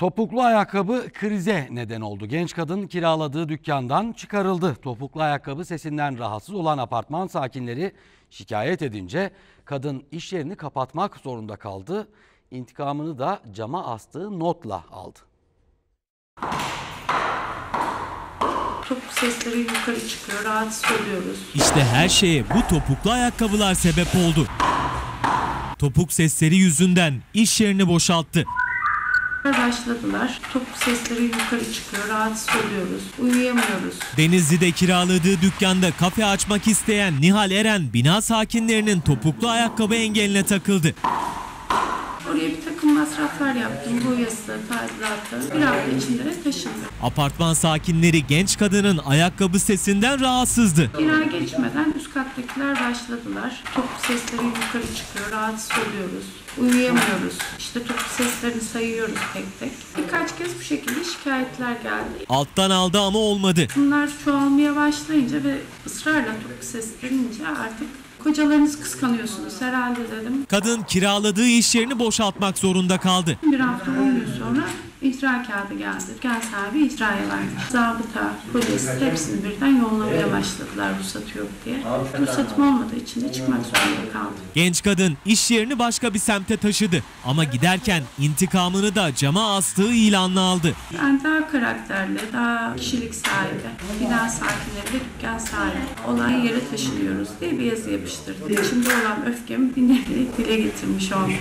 Topuklu ayakkabı krize neden oldu. Genç kadın kiraladığı dükkandan çıkarıldı. Topuklu ayakkabı sesinden rahatsız olan apartman sakinleri şikayet edince kadın iş yerini kapatmak zorunda kaldı. İntikamını da cama astığı notla aldı. Topuk sesleri yukarı çıkıyor, rahatsız oluyoruz. İşte her şeye bu topuklu ayakkabılar sebep oldu. Topuk sesleri yüzünden iş yerini boşalttı. Başladılar. Topuk sesleri yukarı çıkıyor, rahatsız oluyoruz. Uyuyamıyoruz. Denizli'de kiraladığı dükkanda kafe açmak isteyen Nihal Eren bina sakinlerinin topuklu ayakkabı engeline takıldı. Takım masraflar yaptım. Boyası, tadilatı. Bir hafta içinde de taşındı. Apartman sakinleri genç kadının ayakkabı sesinden rahatsızdı. Kira geçmeden üst kattakiler başladılar. Topuk sesleri yukarı çıkıyor, rahatsız oluyoruz. Uyuyamıyoruz. İşte topuk seslerini sayıyoruz tek tek. Birkaç kez bu şekilde şikayetler geldi. Alttan aldı ama olmadı. Bunlar çoğalmaya başlayınca ve ısrarla topuk sesleninince artık kocalarınızı kıskanıyorsunuz herhalde dedim. Kadın kiraladığı iş yerini boşaltmak zorunda kaldı. Bir hafta 10 gün sonra icra kağıdı geldi. Dükkan sahibi icraya verdi. Zabıta, polis hepsini birden yollamaya başladılar ruhsat yok diye. Ruhsatım olmadığı için de çıkmak zorunda kaldım. Genç kadın iş yerini başka bir semte taşıdı. Ama giderken intikamını da cama astığı ilanla aldı. Ben daha karakterli, daha kişilik sahibi, bina sakinleri ve dükkan sahibi olan yere taşınıyoruz diye bir yazı yapıştırdı. İçimde olan öfkemi bir nevi dile getirmiş oldum.